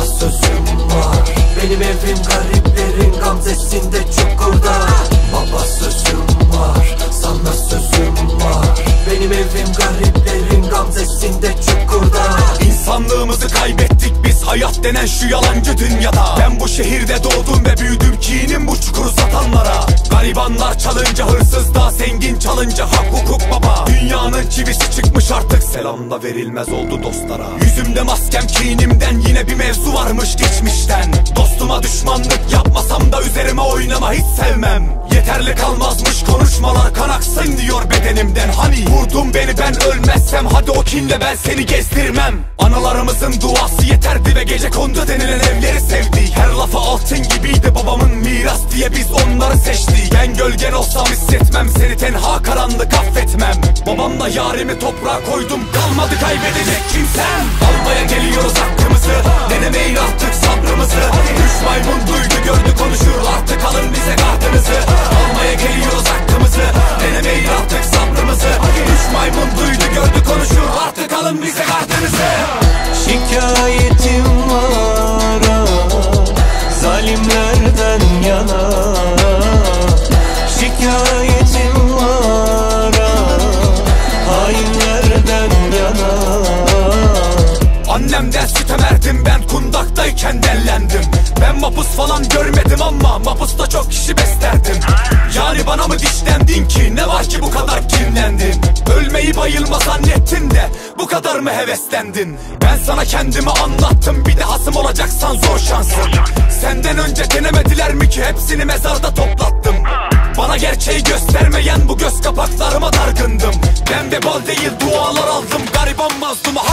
Sana sözüm var. Benim evim gariplerin gamzesinde çukurda. Baba sözüm var. Sana sözüm var. Benim evim gariplerin gamzesinde çukurda. İnsanlığımızı kaybettik biz. Hayat denen şu yalancı dünyada. Ben bu şehirde doğdum ve büyüdüm. Kinim bu çukuru satanlara. Garibanlar çalınca hırsız da zengin çalınca hak hukuk baba. Dünyanın çivisi çıkmış artık. Selamla verilmez oldu dostlara. Yüzümde maskem bir mevzu varmış geçmişten. Dostuma düşmanlık yapmasam da üzerime oynama hiç sevmem. Yeterli kalmazmış konuşmalar kan aksın diyor bedenimden. Hani vurdun beni ben ölmezsem hadi o kinle ben seni gezdirmem. Analarımızın duası yeterdi ve gece kondu denilen evleri sevdik. Her lafı altın gibiydi babamın miras diye biz onları seçtik. Ben gölgen olsam hissetmem seni tenha karanlık affetmem. Babamla yarimi toprağa koydum kalmadı kaybedecek kimsem. Almaya geliyoruz hakkımızı. Denemeyin artık sabrımızı. Üç maymun duydu Annemden süt ben kundaktayken dellendim. Ben mapus falan görmedim ama mapusta çok kişi beslerdim. Yani bana mı dişlendin ki? Ne var ki bu kadar kinlendin Ölmeyi bayılma zannettin de bu kadar mı heveslendin? Ben sana kendimi anlattım bir de hasım olacaksan zor şansın. Senden önce denemediler mi ki? Hepsini mezarda toplattım. Bana gerçeği göstermeyen bu göz kapaklarıma dargındım. Ben de bal değil dualar aldım Gariban mazluma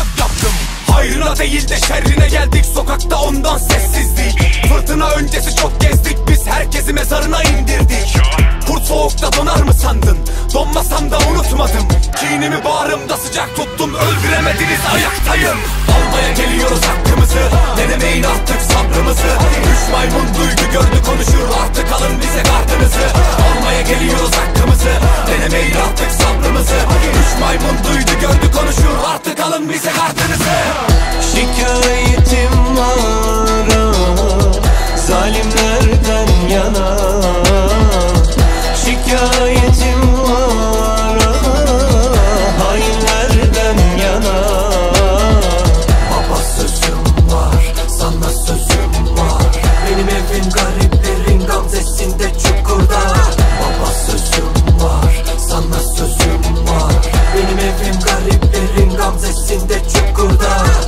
Hayrına değil de şerrine geldik. Sokakta ondan sessizlik. Fırtına öncesi çok gezdik. Biz herkesi mezarına indirdik. Kurt soğukta donar mı sandın? Donmasam da unutmadım. Kinimi bağrımda sıcak tuttum. Öldüremediniz ayaktayım. Almaya geliyoruz hakkımızı. Denemeyin artık sabrımızı. Üç maymun duydu gördü konuşur. Artık alın bize kartınızı Almaya geliyoruz hakkımızı. Denemeyin artık sabrımızı. Üç maymun duydu gördü konuşur. Artık alın bize kartınızı Nefsimde çukurda.